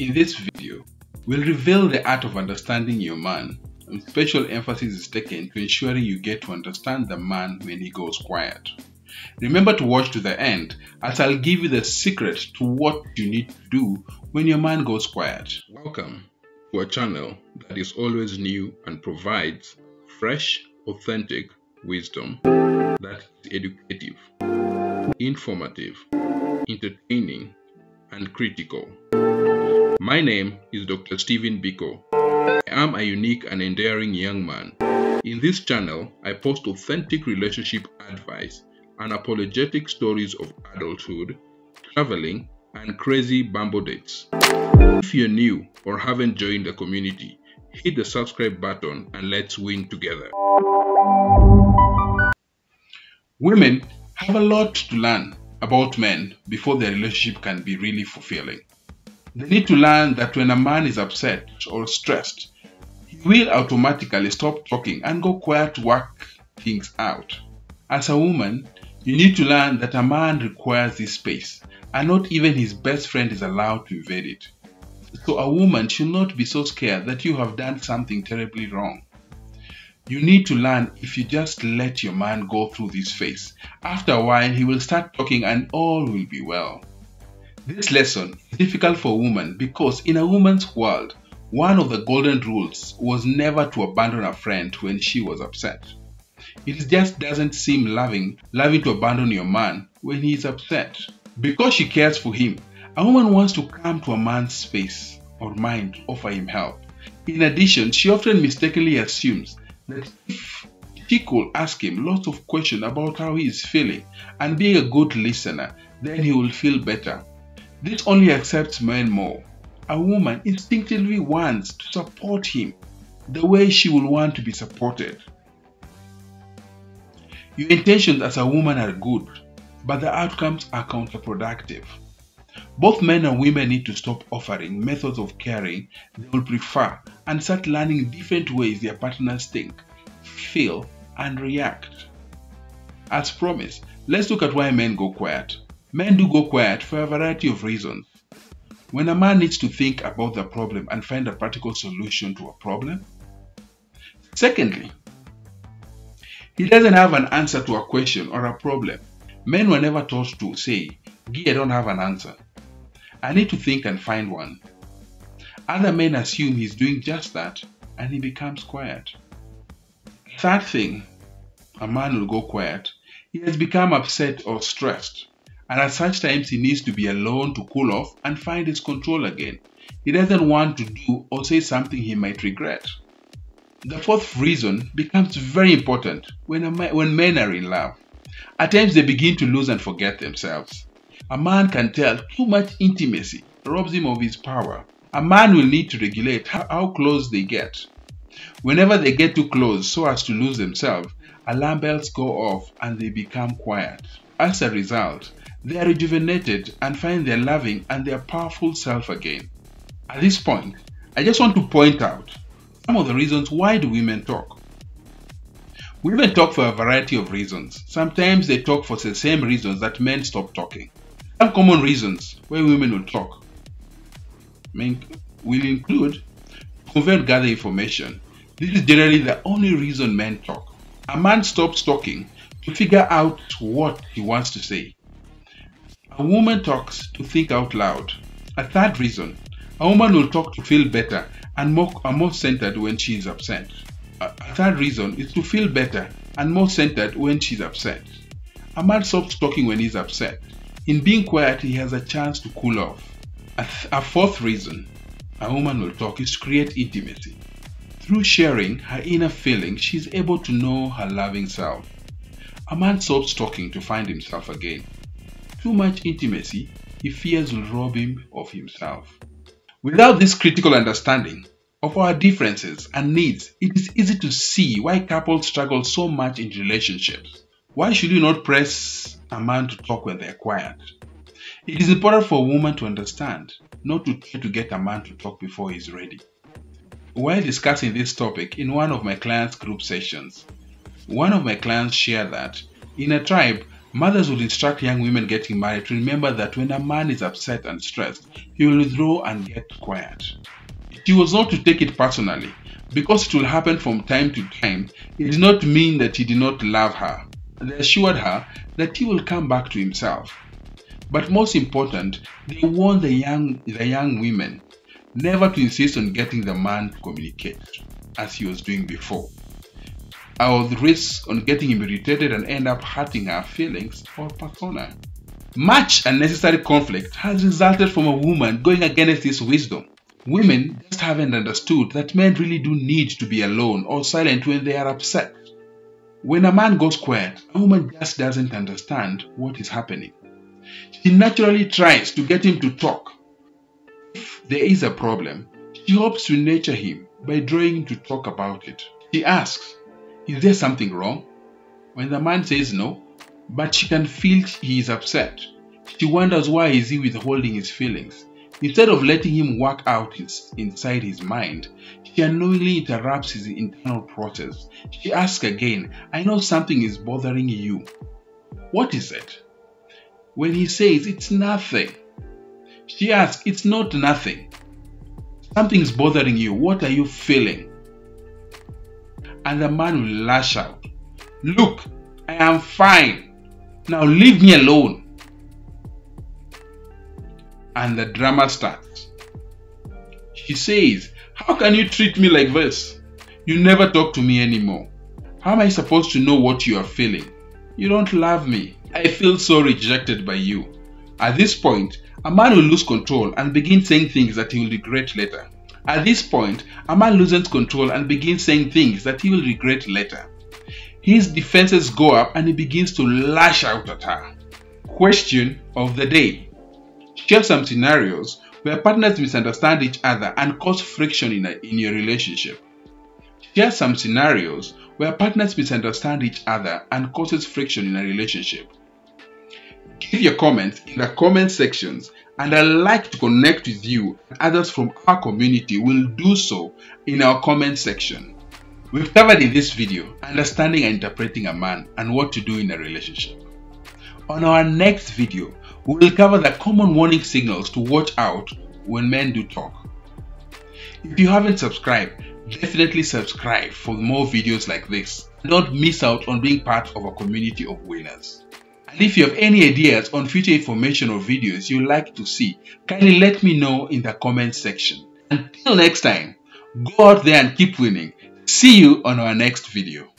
In this video, we'll reveal the art of understanding your man and special emphasis is taken to ensuring you get to understand the man when he goes quiet. Remember to watch to the end as I'll give you the secret to what you need to do when your man goes quiet. Welcome to a channel that is always new and provides fresh, authentic wisdom that is educative, informative, entertaining, and critical. My name is Dr. Stephen Biko. I am a unique and endearing young man. In this channel, I post authentic relationship advice and apologetic stories of adulthood, traveling, and crazy bambo dates. If you're new or haven't joined the community, hit the subscribe button and let's win together. Women have a lot to learn about men before their relationship can be really fulfilling. They need to learn that when a man is upset or stressed, he will automatically stop talking and go quiet to work things out. As a woman, you need to learn that a man requires this space and not even his best friend is allowed to invade it. So a woman should not be so scared that you have done something terribly wrong. You need to learn if you just let your man go through this phase. After a while, he will start talking and all will be well. This lesson is difficult for a woman because in a woman's world, one of the golden rules was never to abandon a friend when she was upset. It just doesn't seem loving, loving to abandon your man when he is upset. Because she cares for him, a woman wants to come to a man's space or mind offer him help. In addition, she often mistakenly assumes that if she could ask him lots of questions about how he is feeling and being a good listener, then he will feel better. This only accepts men more. A woman instinctively wants to support him the way she will want to be supported. Your intentions as a woman are good, but the outcomes are counterproductive. Both men and women need to stop offering methods of caring they will prefer and start learning different ways their partners think, feel, and react. As promised, let's look at why men go quiet. Men do go quiet for a variety of reasons. When a man needs to think about the problem and find a practical solution to a problem. Secondly, he doesn't have an answer to a question or a problem. Men were never taught to say, Gee, I don't have an answer. I need to think and find one. Other men assume he's doing just that and he becomes quiet. Third thing, a man will go quiet. He has become upset or stressed and at such times he needs to be alone to cool off and find his control again. He doesn't want to do or say something he might regret. The fourth reason becomes very important when, when men are in love. At times they begin to lose and forget themselves. A man can tell too much intimacy robs him of his power. A man will need to regulate how, how close they get. Whenever they get too close so as to lose themselves, alarm bells go off and they become quiet. As a result, they are rejuvenated and find their loving and their powerful self again. At this point, I just want to point out some of the reasons why do women talk. Women talk for a variety of reasons. Sometimes they talk for the same reasons that men stop talking. Some common reasons why women will talk will include convey and gather information. This is generally the only reason men talk. A man stops talking to figure out what he wants to say. A woman talks to think out loud. A third reason, a woman will talk to feel better and more, are more centered when she is upset. A, third reason is to feel better and more centered when she's upset. A man stops talking when he's upset. In being quiet, he has a chance to cool off. A, a fourth reason a woman will talk is to create intimacy. Through sharing her inner feelings, she's able to know her loving self. A man stops talking to find himself again too much intimacy, he fears will rob him of himself. Without this critical understanding of our differences and needs, it is easy to see why couples struggle so much in relationships. Why should you not press a man to talk when they're quiet? It is important for a woman to understand, not to try to get a man to talk before he's ready. While discussing this topic in one of my clients' group sessions, one of my clients shared that in a tribe, Mothers would instruct young women getting married to remember that when a man is upset and stressed, he will withdraw and get quiet. She was not to take it personally. Because it will happen from time to time, it did not mean that he did not love her. They assured her that he will come back to himself. But most important, they warned the young, the young women never to insist on getting the man to communicate as he was doing before. Or would risk on getting irritated and end up hurting her feelings or persona. Much unnecessary conflict has resulted from a woman going against this wisdom. Women just haven't understood that men really do need to be alone or silent when they are upset. When a man goes quiet, a woman just doesn't understand what is happening. She naturally tries to get him to talk. If there is a problem, she hopes to nurture him by drawing him to talk about it. She asks, Is there something wrong? When the man says no, but she can feel he is upset, she wonders why is he withholding his feelings. Instead of letting him work out his, inside his mind, she unknowingly interrupts his internal process. She asks again, I know something is bothering you. What is it? When he says, It's nothing, she asks, It's not nothing. Something is bothering you. What are you feeling? And the man will lash out, Look, I am fine. Now leave me alone. And the drama starts. She says, How can you treat me like this? You never talk to me anymore. How am I supposed to know what you are feeling? You don't love me. I feel so rejected by you. At this point, a man will lose control and begin saying things that he will regret later. At this point, a man loses control and begins saying things that he will regret later. His defenses go up and he begins to lash out at her. Question of the day Share some scenarios where partners misunderstand each other and cause friction in, a, in your relationship. Share some scenarios where partners misunderstand each other and causes friction in a relationship. Give your comments in the comment sections and I'd like to connect with you and others from our community will do so in our comment section. We've covered in this video understanding and interpreting a man and what to do in a relationship. On our next video, we will cover the common warning signals to watch out when men do talk. If you haven't subscribed, definitely subscribe for more videos like this. Don't miss out on being part of a community of winners. And if you have any ideas on future information or videos you'd like to see, kindly let me know in the comment section. Until next time, go out there and keep winning. See you on our next video.